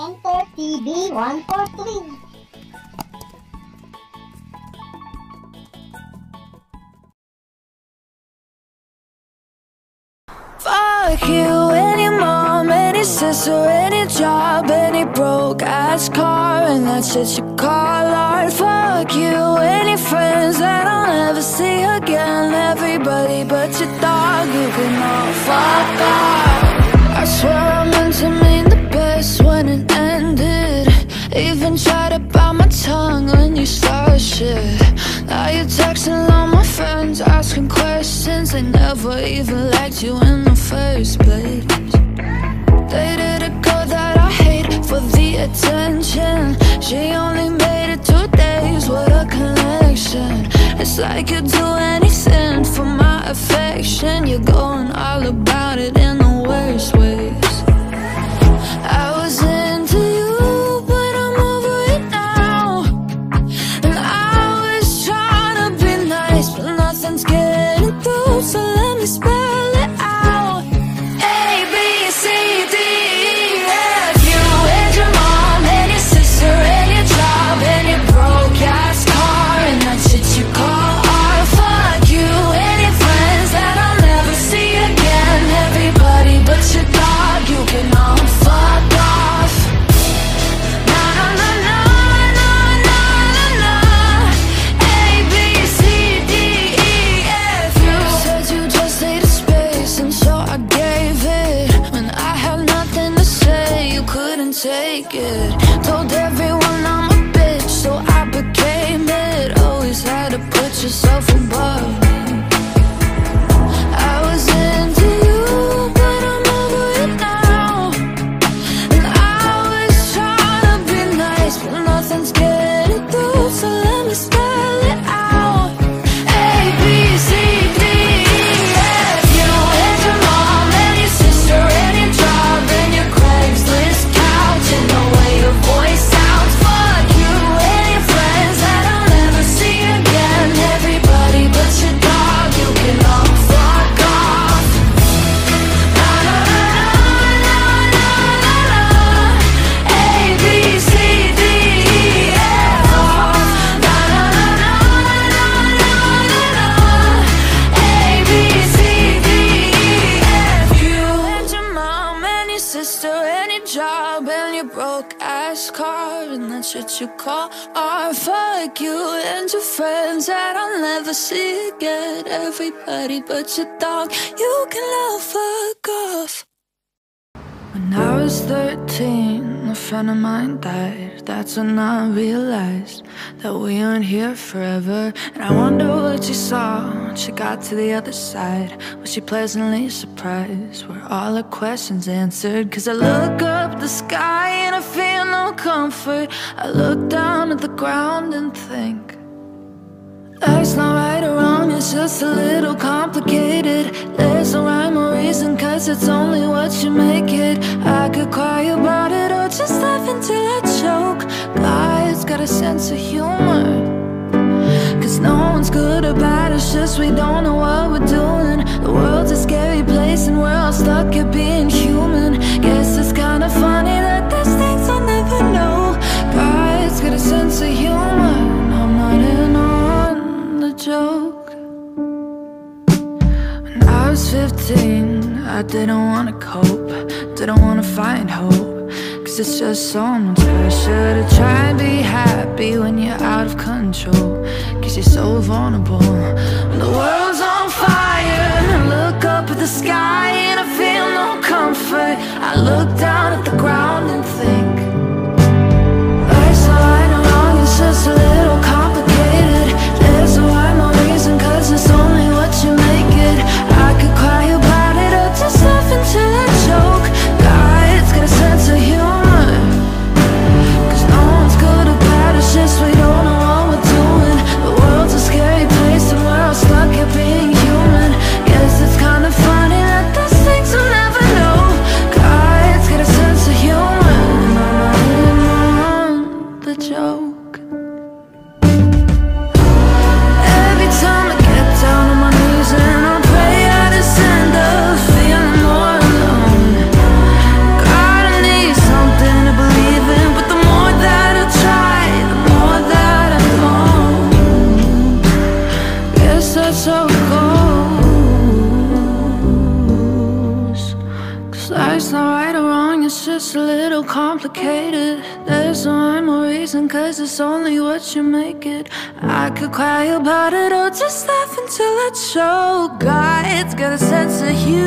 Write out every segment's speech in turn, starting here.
Enter TV143. Fuck you, any mom, any sister, any job, any broke ass car, and that's shit you call art. Fuck you, any friends that I'll never see again. Everybody but your dog, you can all fuck off. I swear I meant to mean the best when it. Even tried to bite my tongue when you start shit. Now you're texting all my friends, asking questions. They never even liked you in the first place. Dated a girl that I hate for the attention. She only made it two days, what a connection. It's like you'd do anything yourself above broke ass car and that shit you call art. Fuck you and your friends that I'll never see again. Everybody but your dog, you can all fuck off. When I was 13, a friend of mine died. That's when I realized that we aren't here forever. And I wonder what she saw when she got to the other side. Was she pleasantly surprised? Were all her questions answered? Cause I look up the sky and I feel no comfort. I look down at the ground and think. Life's not right or wrong, it's just a little complicated. There's no rhyme or reason, cause it's only what you make it. I could cry about it or just laugh until I choke. God's got a sense of humor. Cause no one's good or bad, it's just we don't know what we're doing. The world's a scary place and we're all stuck at being human. 17 I didn't wanna cope Didn't wanna find hope. Cause it's just so much pressure To try and be happy when you're out of control. Cause you're so vulnerable. When the world's on fire I look up at the sky and I feel no comfort I look down at the ground and think I saw it wrong, it's just a little I'll just laugh until I choke God's got a sense of humor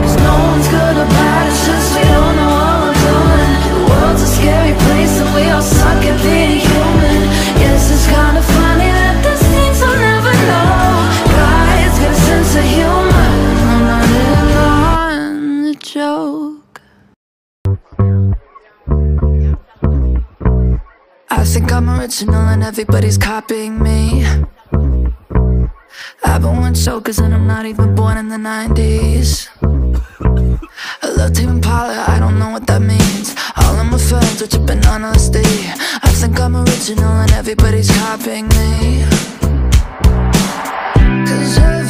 Cause no one's good or bad It's just we don't know what we're doing The world's a scary place And we all suck at being human. I'm original and everybody's copying me. I've been one chokers and I'm not even born in the 90s I love Tame Impala, I don't know what that means. All of my friends are tripping on LSD I think I'm original and everybody's copying me. Cause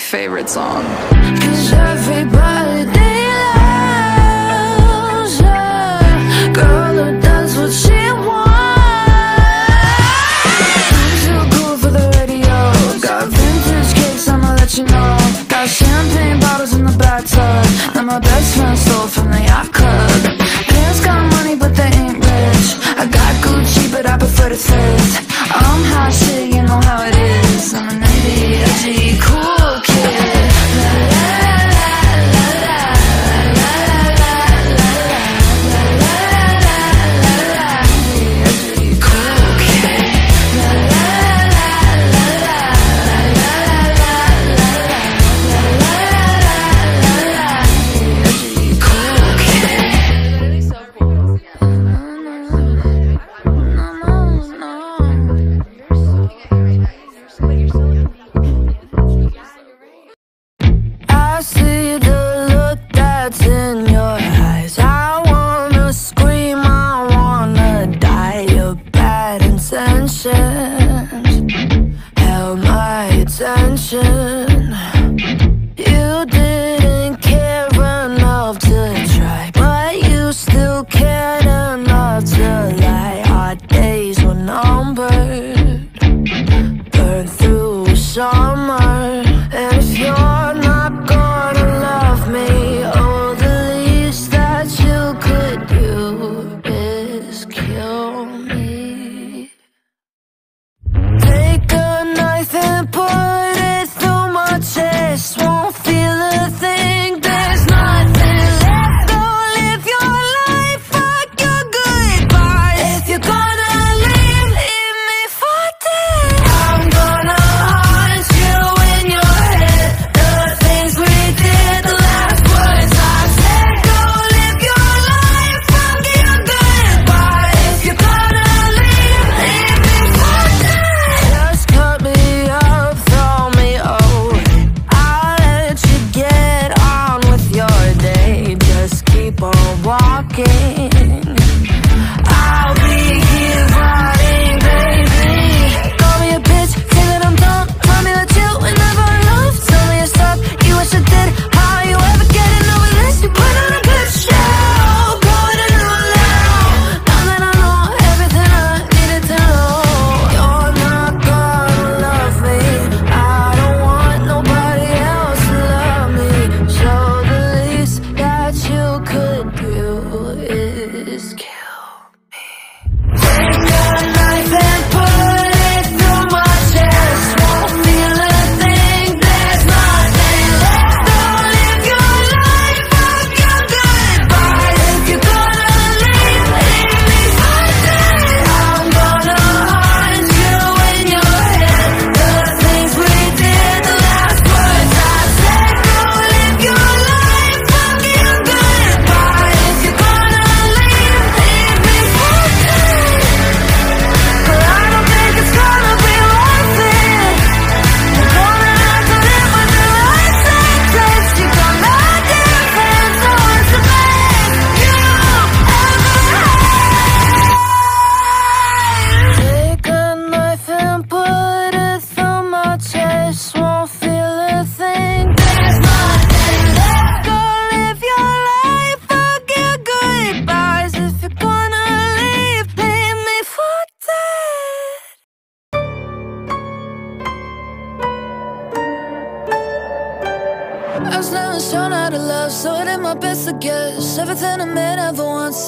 favorite song.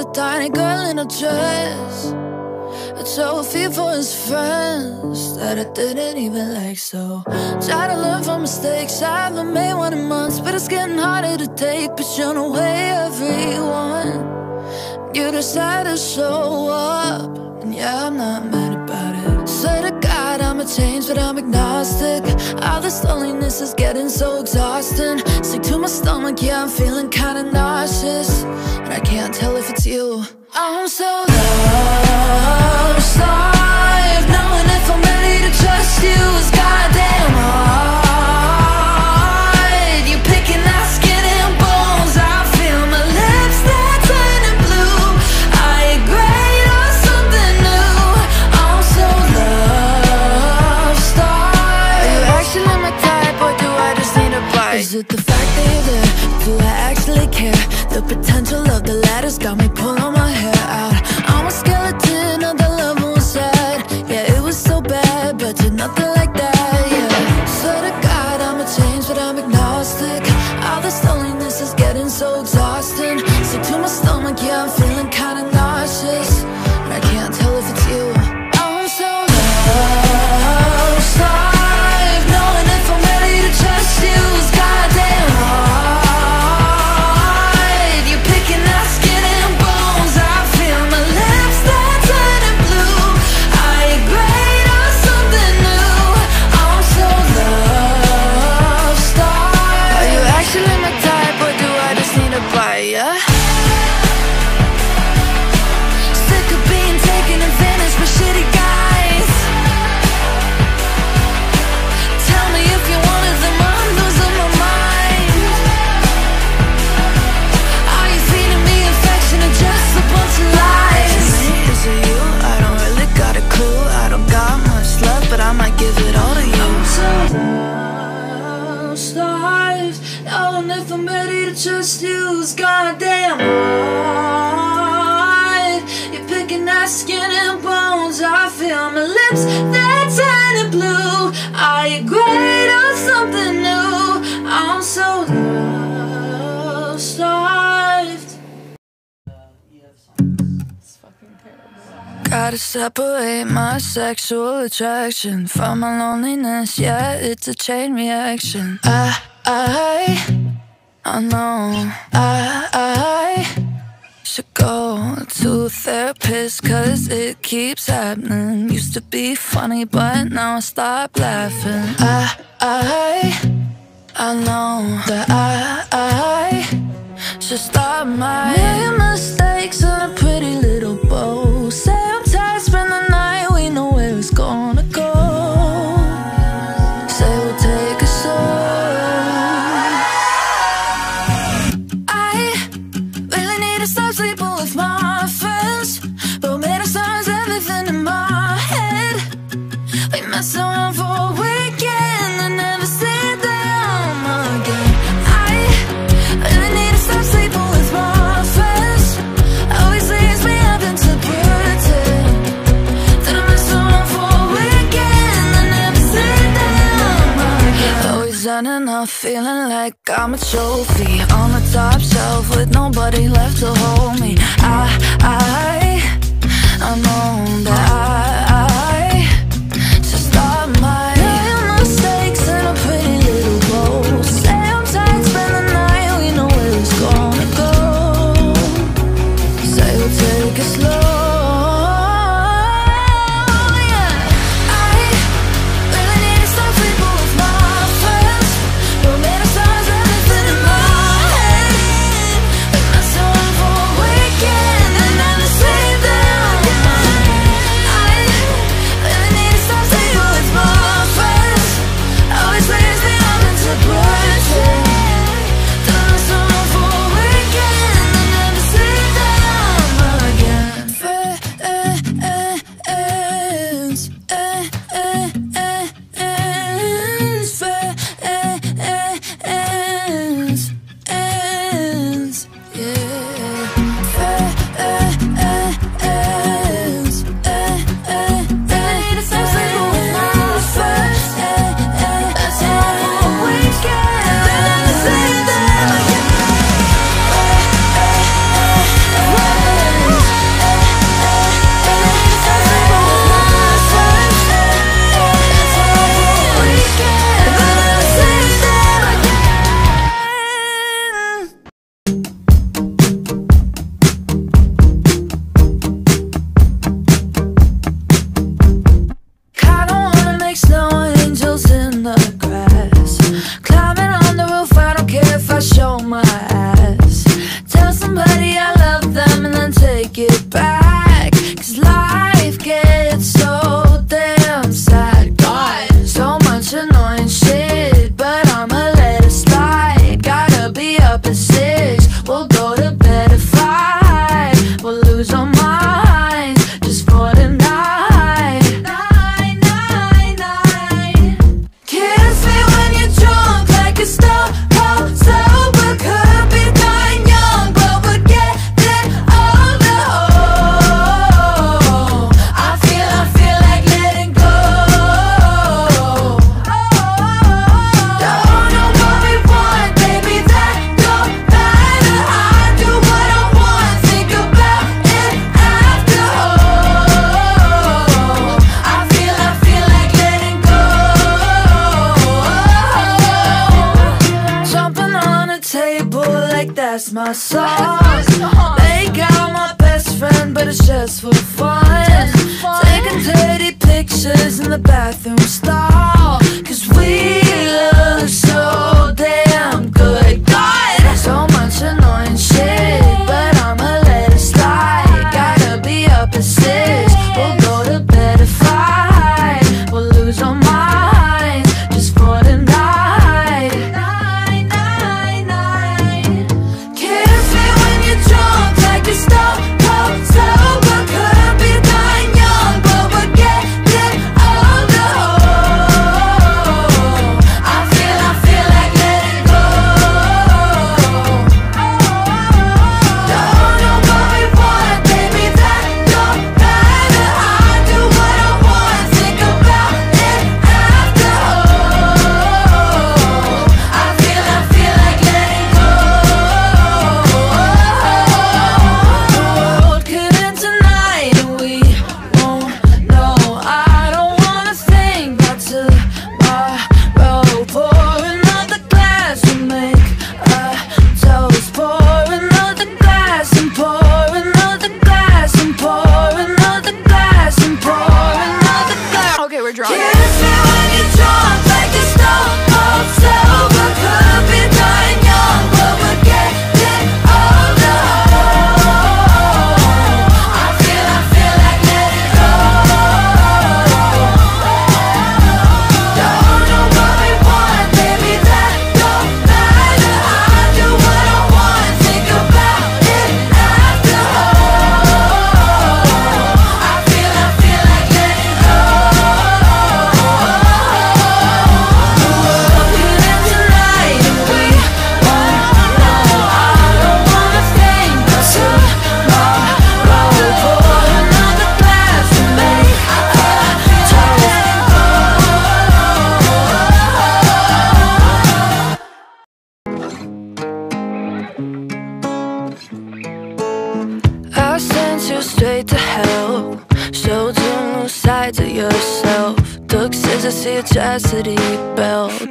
a tiny girl in a dress. I told feet for his friends that I didn't even like So try to learn from mistakes. I haven't made one in months But it's getting harder to take But you're the way everyone You decide to show up. And yeah, I'm not mad change, but I'm agnostic. All this loneliness is getting so exhausting. Sick to my stomach, yeah, I'm feeling kinda nauseous. And I can't tell if it's you. I'm so lost. Gotta separate my sexual attraction from my loneliness. Yeah, it's a chain reaction. I, I, I know. I, I should go to a therapist, cause it keeps happening. Used to be funny, but now I stop laughing. I, I, I know that I, I should stop my mistakes in a pretty little bow gone. like I'm a trophy.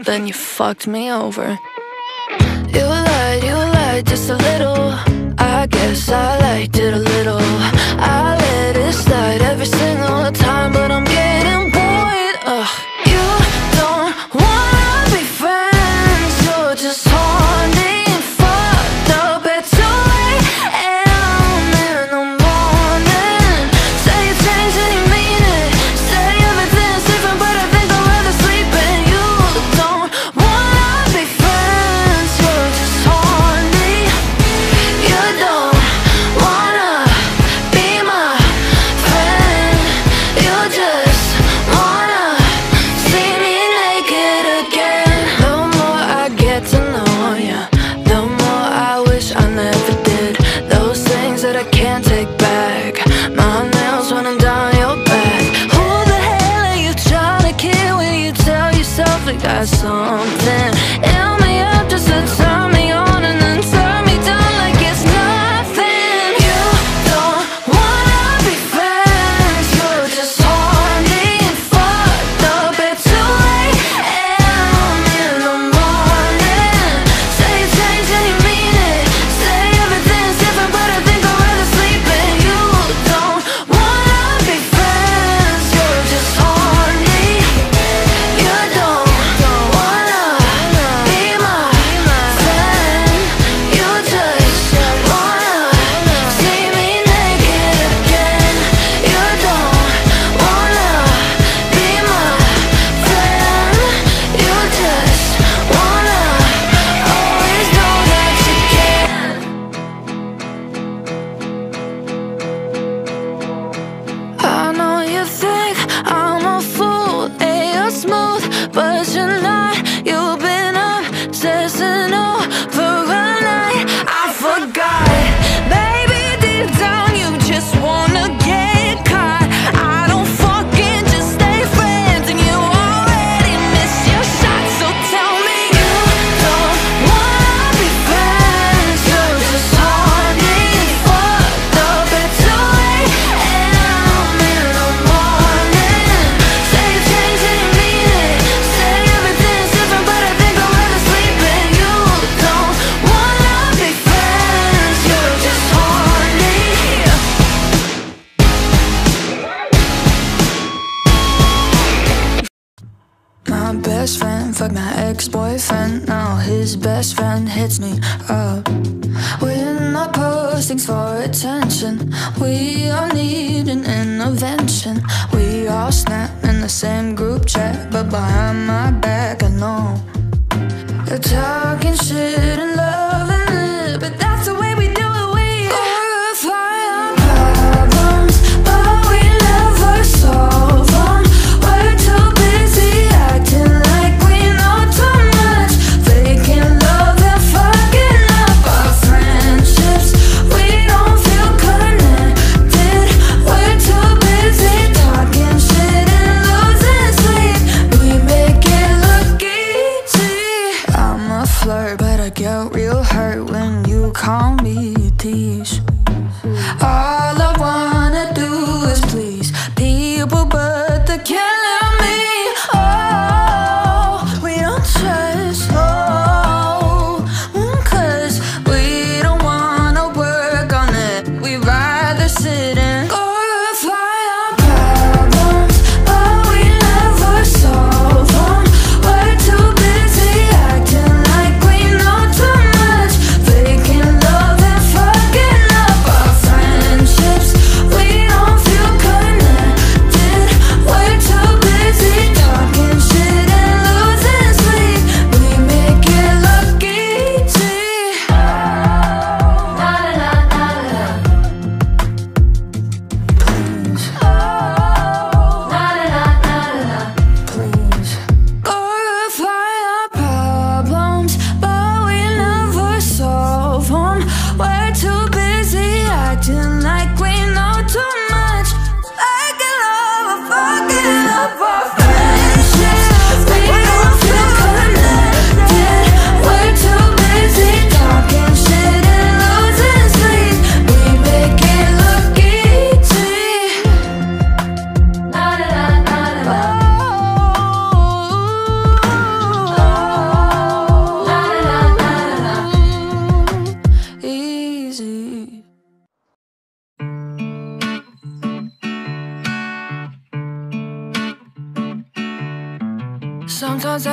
then you fucked me over. You lied, you lied just a little. I guess I liked it a little. I let it slide every single time, but I'm getting.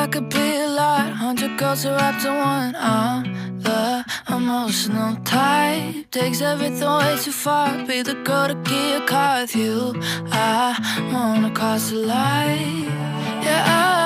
I could be a lot, hundred girls are up to one. I'm the emotional type, takes everything way too far. Be the girl to keep a car with you. I wanna cause a light, yeah. I